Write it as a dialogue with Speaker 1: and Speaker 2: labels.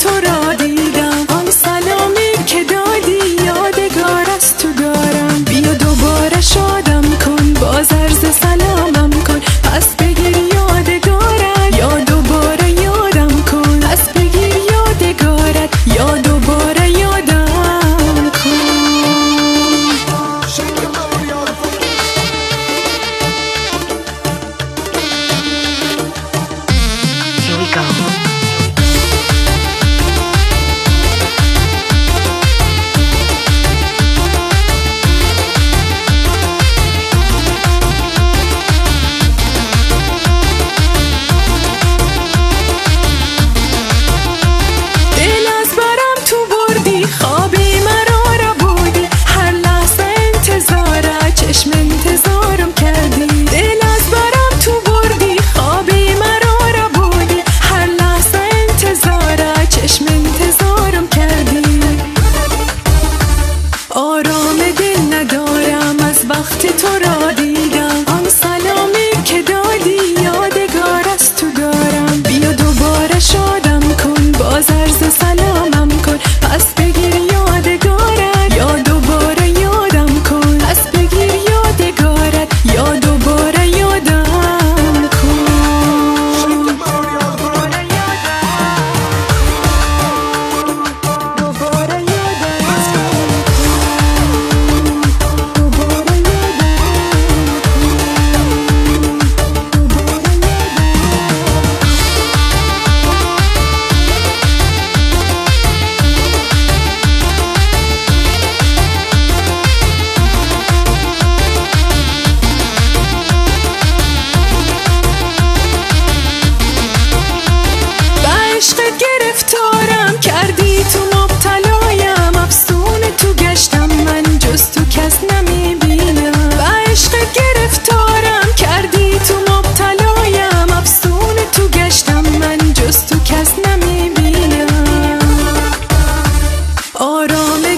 Speaker 1: تو رادی और में